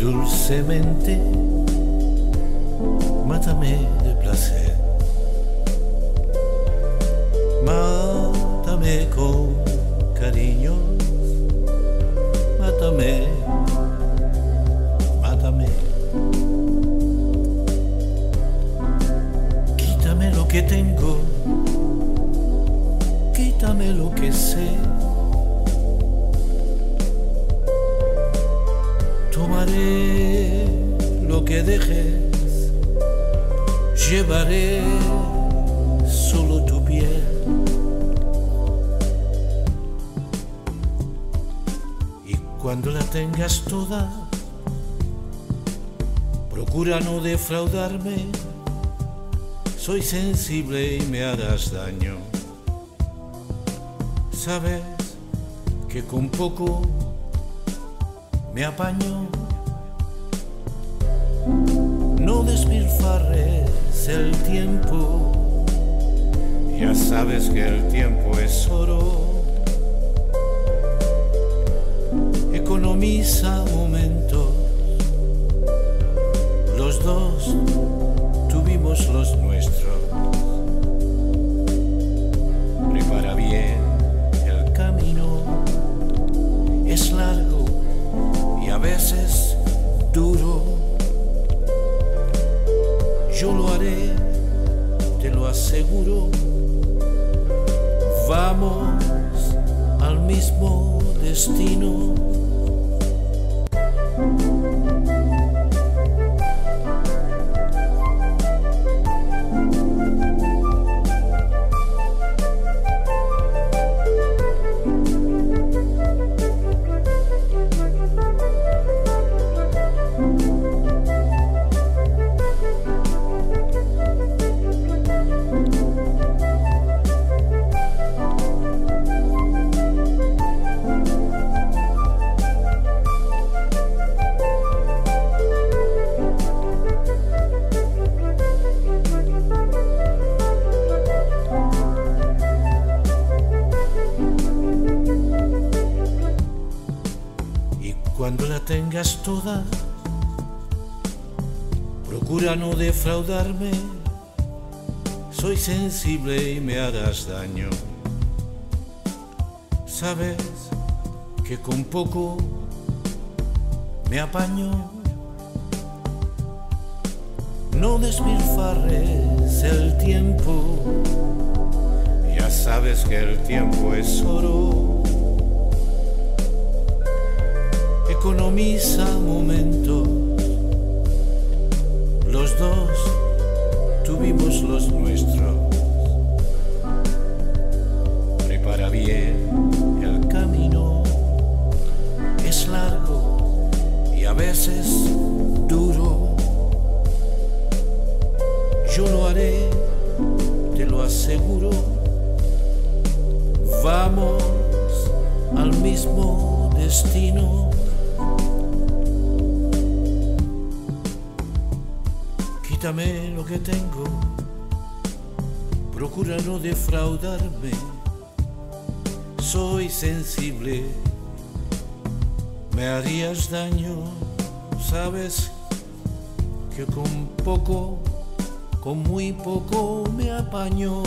dulcemente, mátame de placer. Mátame con cariño, mátame, mátame. Quítame lo que tengo, llevaré solo tu piel. Y cuando la tengas toda, procura no defraudarme. Soy sensible y me harás daño. Sabes que con poco me apaño. No despilfarres el tiempo. Ya sabes que el tiempo es oro. Economiza momentos. Los dos tuvimos los nuestros. Yo lo haré, te lo aseguro. Vamos al mismo destino. Cuando la tengas toda, procura no defraudarme. Soy sensible y me harás daño. Sabes que con poco me apaño. No despilfarres el tiempo. Ya sabes que el tiempo es oro. Economiza momentos. Los dos tuvimos los nuestros. Prepara bien el camino. Es largo y a veces duro. Yo lo haré, te lo aseguro. Vamos al mismo destino. Quítame lo que tengo, procura no defraudarme. Soy sensible, me harías daño, sabes que con poco, con muy poco me apaño.